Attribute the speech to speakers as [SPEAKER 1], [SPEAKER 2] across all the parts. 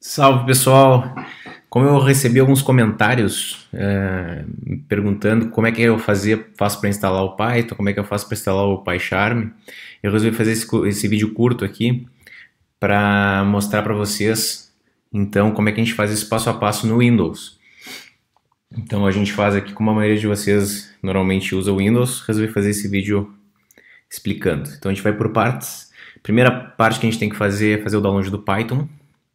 [SPEAKER 1] Salve pessoal! Como eu recebi alguns comentários é, perguntando como é que eu fazia, faço para instalar o Python, como é que eu faço para instalar o PyCharm, eu resolvi fazer esse, esse vídeo curto aqui para mostrar para vocês então como é que a gente faz esse passo a passo no Windows. Então a gente faz aqui como a maioria de vocês normalmente usa o Windows, resolvi fazer esse vídeo explicando. Então a gente vai por partes. Primeira parte que a gente tem que fazer é fazer o download do Python.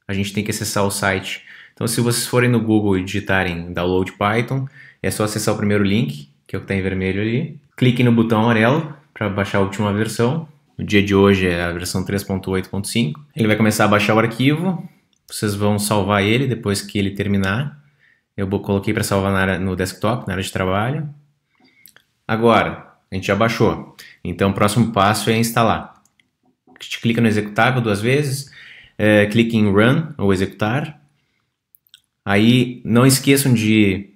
[SPEAKER 1] A gente tem que acessar o site. Então se vocês forem no Google e digitarem download Python, é só acessar o primeiro link, que é o que está em vermelho ali. Clique no botão amarelo para baixar a última versão. O dia de hoje é a versão 3.8.5. Ele vai começar a baixar o arquivo. Vocês vão salvar ele depois que ele terminar. Eu coloquei para salvar área, no desktop, na área de trabalho. Agora, a gente já baixou. Então, o próximo passo é instalar. A gente clica no executável duas vezes, é, clique em Run ou executar. Aí, não esqueçam de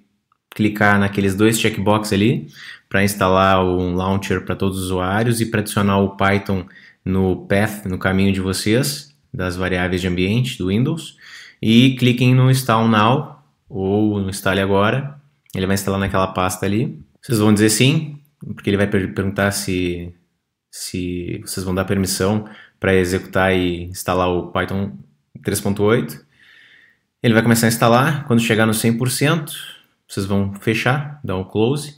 [SPEAKER 1] clicar naqueles dois checkbox ali para instalar um launcher para todos os usuários e para adicionar o Python no path, no caminho de vocês, das variáveis de ambiente do Windows. E cliquem no Install Now ou no Instale Agora. Ele vai instalar naquela pasta ali. Vocês vão dizer sim, porque ele vai per perguntar se, se vocês vão dar permissão para executar e instalar o Python 3.8. Ele vai começar a instalar, quando chegar no 100%, vocês vão fechar, dar um close.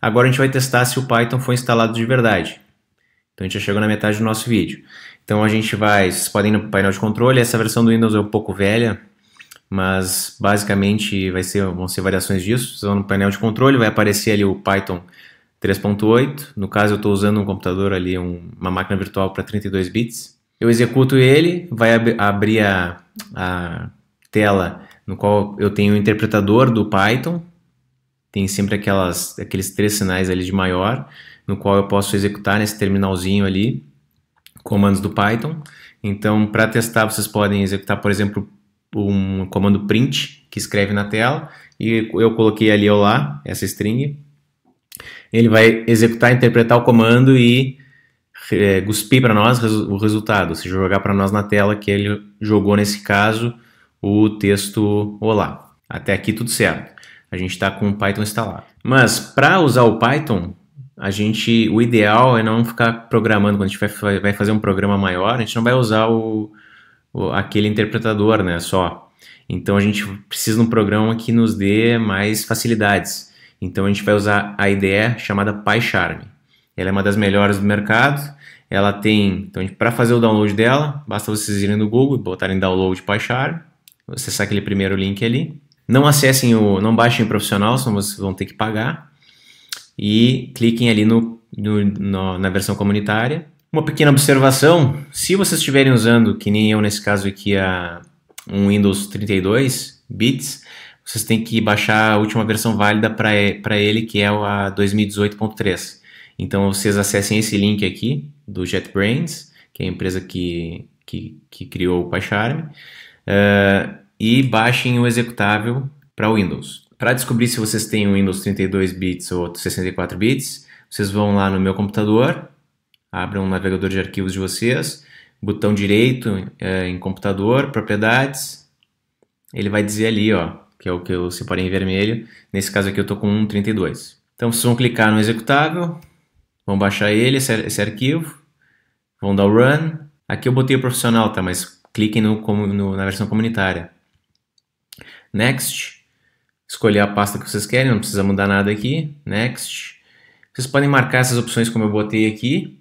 [SPEAKER 1] Agora a gente vai testar se o Python foi instalado de verdade. Então a gente já chegou na metade do nosso vídeo. Então a gente vai, vocês podem ir no painel de controle, essa versão do Windows é um pouco velha, mas basicamente vai ser, vão ser variações disso. Vocês vão no painel de controle, vai aparecer ali o Python 3.8. No caso, eu estou usando um computador ali, um, uma máquina virtual para 32 bits. Eu executo ele, vai ab abrir a, a tela no qual eu tenho o interpretador do Python. Tem sempre aquelas, aqueles três sinais ali de maior, no qual eu posso executar nesse terminalzinho ali comandos do Python. Então, para testar, vocês podem executar, por exemplo, um comando print que escreve na tela e eu coloquei ali olá, essa string, ele vai executar, interpretar o comando e é, cuspir para nós o resultado, ou seja, jogar para nós na tela que ele jogou nesse caso o texto Olá. Até aqui tudo certo. A gente está com o Python instalado. Mas para usar o Python, a gente, o ideal é não ficar programando. Quando a gente vai, vai fazer um programa maior, a gente não vai usar o, o, aquele interpretador, né? Só. Então a gente precisa de um programa que nos dê mais facilidades. Então a gente vai usar a IDE chamada PyCharm. Ela é uma das melhores do mercado. Ela tem, então para fazer o download dela, basta vocês irem no Google e botarem download PyCharm, acessar aquele primeiro link ali. Não acessem o, não baixem o profissional, senão vocês vão ter que pagar. E cliquem ali no, no, no na versão comunitária. Uma pequena observação, se vocês estiverem usando, que nem eu nesse caso aqui, a, um Windows 32 bits, vocês têm que baixar a última versão válida para ele, que é a 2018.3. Então vocês acessem esse link aqui do JetBrains, que é a empresa que, que, que criou o PyCharm, uh, e baixem o executável para o Windows. Para descobrir se vocês têm o Windows 32 bits ou 64 bits, vocês vão lá no meu computador, abram um navegador de arquivos de vocês, botão direito uh, em computador, propriedades, ele vai dizer ali, ó, que é o que eu separei em vermelho. Nesse caso aqui eu estou com 1.32. Então vocês vão clicar no executável, vão baixar ele, esse, esse, arquivo, vão dar o run. Aqui eu botei o profissional, tá? Mas cliquem no, no, na versão comunitária. Next. Escolher a pasta que vocês querem, não precisa mudar nada aqui. Next. Vocês podem marcar essas opções como eu botei aqui,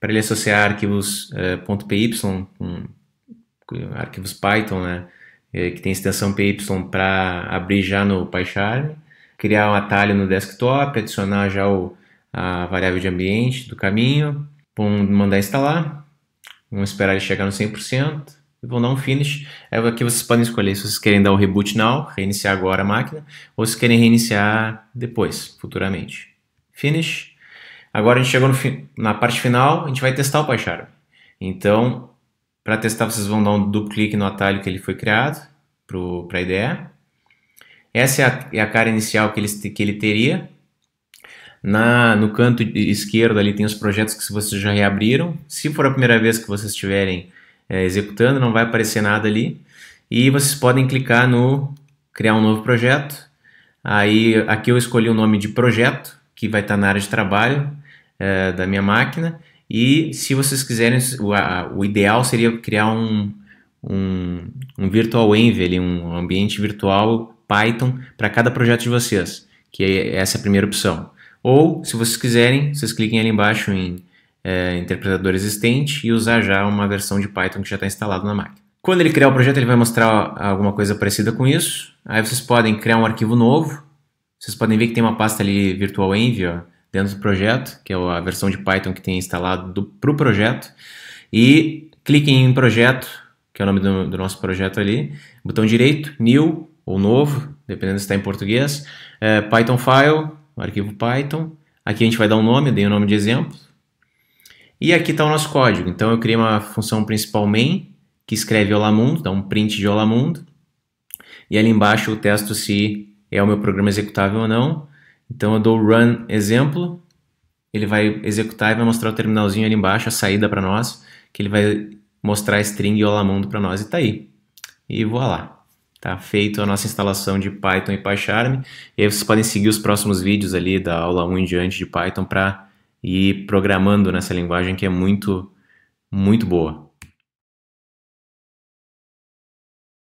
[SPEAKER 1] para ele associar arquivos uh, .py arquivos Python, né? É, que tem extensão PY para abrir já no PyCharm, criar um atalho no desktop, adicionar já o, a variável de ambiente do caminho, vamos mandar instalar, vamos esperar ele chegar no 100% e vão dar um finish. É aqui vocês podem escolher se vocês querem dar o reboot now, reiniciar agora a máquina, ou se querem reiniciar depois, futuramente. Finish. Agora a gente chegou na parte final, a gente vai testar o PyCharm. Então, para testar, vocês vão dar um duplo clique no atalho que ele foi criado para a ideia. Essa é a, é a, cara inicial que ele, que ele teria. Na, no canto esquerdo ali tem os projetos que vocês já reabriram. Se for a primeira vez que vocês estiverem é, executando, não vai aparecer nada ali. e vocês podem clicar no criar um novo projeto. Aí aqui eu escolhi o nome de projeto, que vai estar na área de trabalho é, da minha máquina. E se vocês quiserem, o, a, o ideal seria criar um, um, um virtual env, ali, um ambiente virtual Python para cada projeto de vocês, que é essa é a primeira opção. Ou, se vocês quiserem, vocês cliquem ali embaixo em é, interpretador existente e usar já uma versão de Python que já está instalado na máquina. Quando ele criar o projeto, ele vai mostrar alguma coisa parecida com isso. Aí vocês podem criar um arquivo novo. Vocês podem ver que tem uma pasta ali virtual env ó, dentro do projeto, que é a versão de Python que tem instalado para o projeto. E cliquem em projeto, que é o nome do, do, nosso projeto ali. Botão direito, new ou novo, dependendo se está em português. É, Python file, arquivo Python. Aqui a gente vai dar um nome, eu dei o um nome de exemplo. E aqui está o nosso código. Então eu criei uma função principal main, que escreve Olá Mundo, dá um print de Olá Mundo. E ali embaixo eu testo se é o meu programa executável ou não. Então eu dou run exemplo, ele vai executar e vai mostrar o terminalzinho ali embaixo, a saída para nós, que ele vai mostrar a string Olá Mundo para nós e tá aí. E voilá. Tá feito a nossa instalação de Python e PyCharm. E aí vocês podem seguir os próximos vídeos ali da aula 1 em diante de Python para ir programando nessa linguagem que é muito, muito boa.